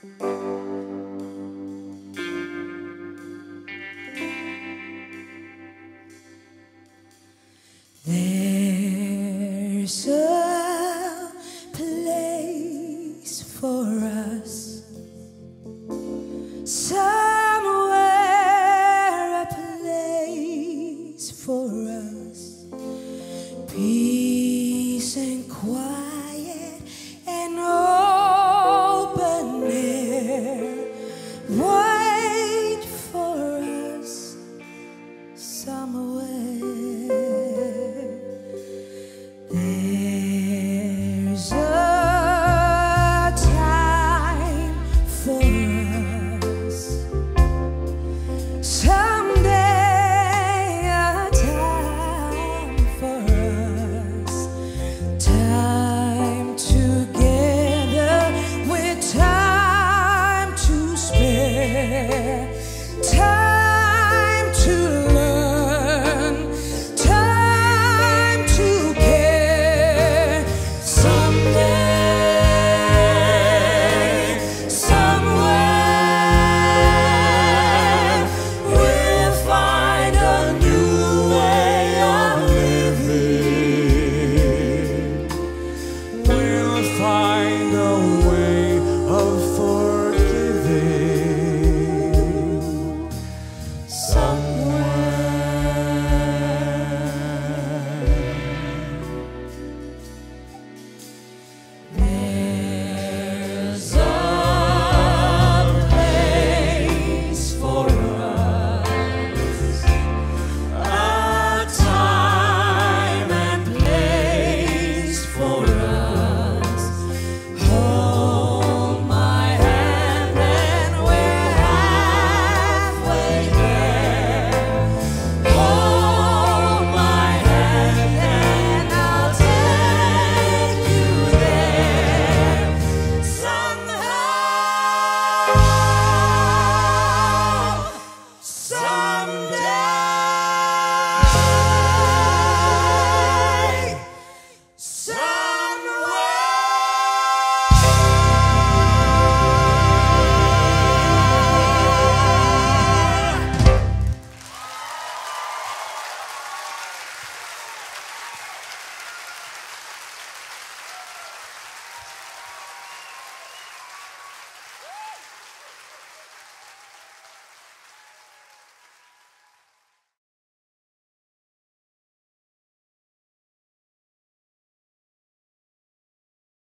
There's a place for us somewhere, a place for us. Peace. summer